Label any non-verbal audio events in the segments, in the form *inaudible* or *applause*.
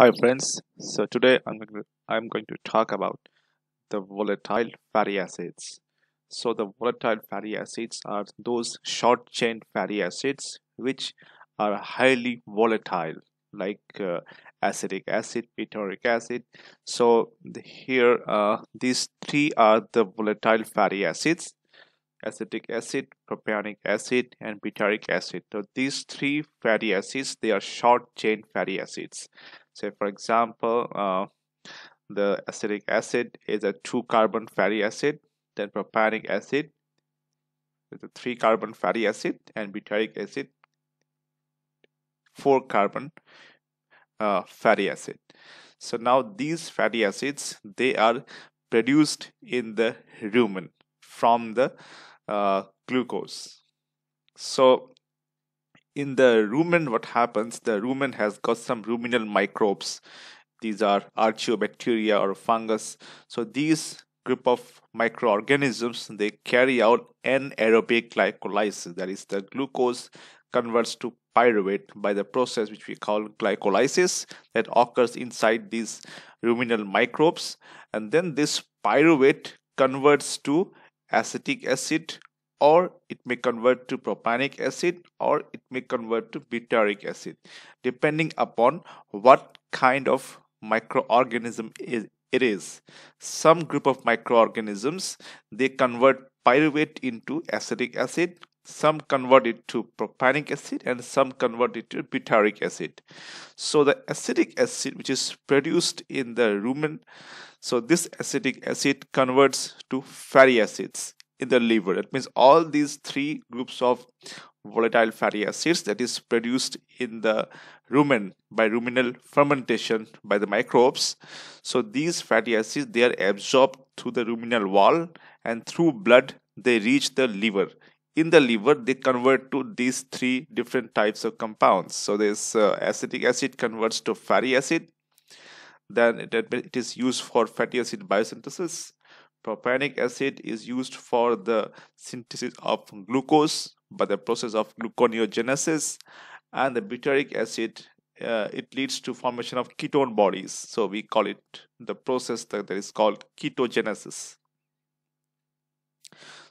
Hi friends, so today I'm going to, I'm going to talk about the volatile fatty acids. So the volatile fatty acids are those short chain fatty acids which are highly volatile like uh, acetic acid, butyric acid. So here uh, these three are the volatile fatty acids acetic acid, propionic acid and butyric acid. So these three fatty acids they are short chain fatty acids say for example uh, the acetic acid is a two carbon fatty acid then propionic acid is a three carbon fatty acid and butyric acid four carbon uh, fatty acid. So now these fatty acids they are produced in the rumen from the uh, glucose. So in the rumen what happens the rumen has got some ruminal microbes. These are archaeobacteria or fungus. So these group of microorganisms they carry out anaerobic glycolysis. That is the glucose converts to pyruvate by the process which we call glycolysis that occurs inside these ruminal microbes. And then this pyruvate converts to acetic acid or it may convert to propionic acid or it may convert to butyric acid depending upon what kind of microorganism it is. Some group of microorganisms they convert pyruvate into acetic acid some convert it to propionic acid and some convert it to butyric acid. So the acetic acid which is produced in the rumen so this acetic acid converts to fatty acids in the liver. That means all these three groups of volatile fatty acids that is produced in the rumen by ruminal fermentation by the microbes. So these fatty acids they are absorbed through the ruminal wall and through blood they reach the liver. In the liver they convert to these three different types of compounds. So this uh, acetic acid converts to fatty acid. Then it, it is used for fatty acid biosynthesis propionic acid is used for the synthesis of glucose by the process of gluconeogenesis and the butyric acid uh, it leads to formation of ketone bodies. So we call it the process that is called ketogenesis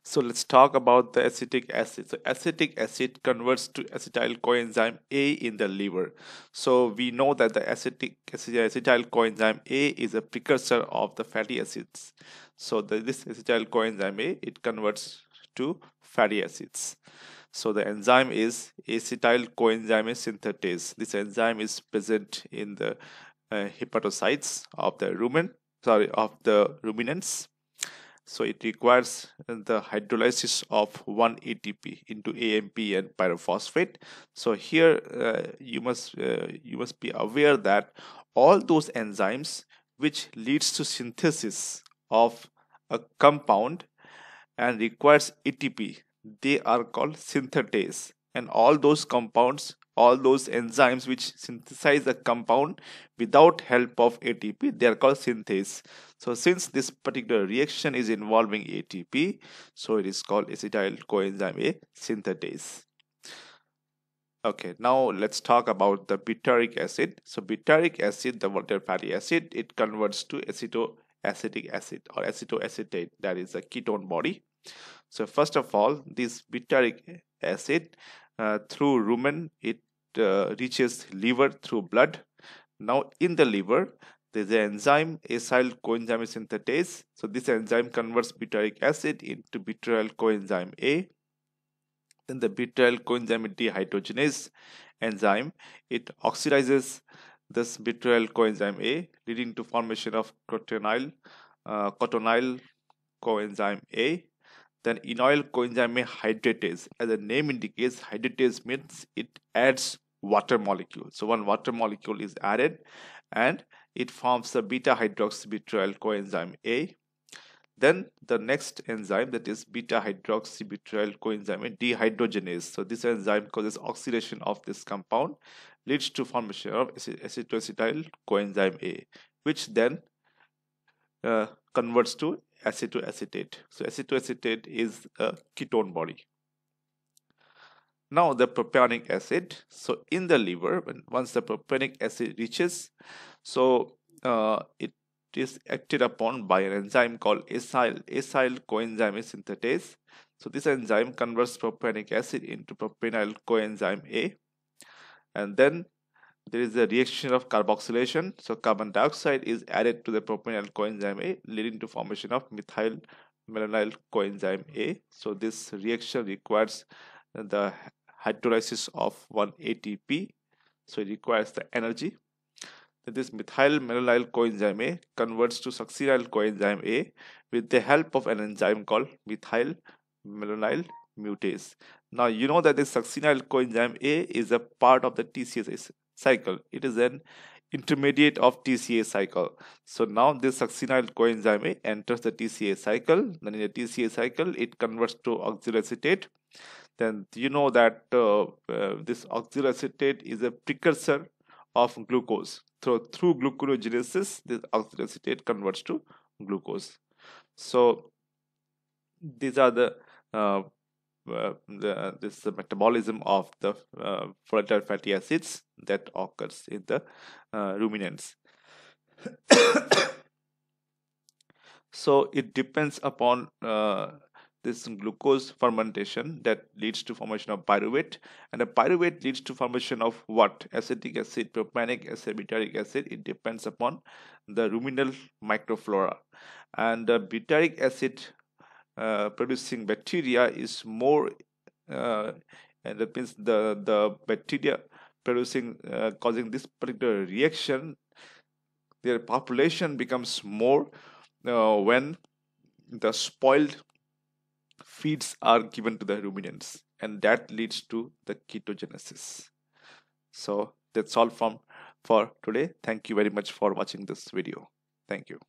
so let's talk about the acetic acid. So acetic acid converts to acetyl coenzyme A in the liver. So we know that the acetic acetyl coenzyme A is a precursor of the fatty acids. So the, this acetyl coenzyme A it converts to fatty acids. So the enzyme is acetyl coenzyme synthetase. This enzyme is present in the uh, hepatocytes of the rumen, sorry, of the ruminants so it requires the hydrolysis of 1 ATP into AMP and pyrophosphate. So here uh, you must uh, you must be aware that all those enzymes which leads to synthesis of a compound and requires ATP they are called synthetase and all those compounds all those enzymes which synthesize a compound without help of ATP they are called synthase. So since this particular reaction is involving ATP so it is called acetyl coenzyme A synthetase. Okay now let's talk about the butyric acid. So butyric acid the volatile fatty acid it converts to acetoacetic acid or acetoacetate that is a ketone body so first of all this butyric acid uh, through rumen it uh, reaches liver through blood. Now in the liver there's an enzyme acyl coenzyme synthetase so this enzyme converts butyric acid into butyryl coenzyme a. Then the butyryl coenzyme dehydrogenase enzyme it oxidizes this butyryl coenzyme a leading to formation of crotonyl uh, crotonyl coenzyme a then enoyl coenzyme hydratase. As the name indicates hydratase means it adds water molecule. So one water molecule is added and it forms the beta hydroxybutyryl coenzyme a. Then the next enzyme that is beta hydroxybutyryl coenzyme dehydrogenase. So this enzyme causes oxidation of this compound leads to formation of acetoacetyl coenzyme a which then uh, converts to acetoacetate. So acetoacetate is a ketone body. Now the propionic acid. So in the liver, when once the propionic acid reaches, so uh, it is acted upon by an enzyme called acyl acyl coenzyme synthetase so this enzyme converts propionic acid into propionyl coenzyme a and then there is a reaction of carboxylation so carbon dioxide is added to the propionyl coenzyme a leading to formation of methyl malonyl coenzyme a. So this reaction requires the hydrolysis of 1 ATP so it requires the energy. Then this methyl malonyl coenzyme A converts to succinyl coenzyme A with the help of an enzyme called methyl malonyl mutase. Now you know that this succinyl coenzyme A is a part of the TCA cycle it is an intermediate of TCA cycle. So now this succinyl coenzyme A enters the TCA cycle. Then in the TCA cycle, it converts to oxaloacetate then you know that uh, uh, this oxaloacetate is a precursor of glucose. So through gluconeogenesis, this oxaloacetate converts to glucose. So these are the, uh, the this the metabolism of the uh, volatile fatty acids that occurs in the uh, ruminants. *coughs* so it depends upon this glucose fermentation that leads to formation of pyruvate. And the pyruvate leads to formation of what? Acetic acid propionic acid butyric acid. It depends upon the ruminal microflora. And the butyric acid uh, producing bacteria is more uh, and that means the the bacteria producing uh, causing this particular reaction their population becomes more uh, when the spoiled feeds are given to the ruminants and that leads to the ketogenesis. So that's all from for today. Thank you very much for watching this video. Thank you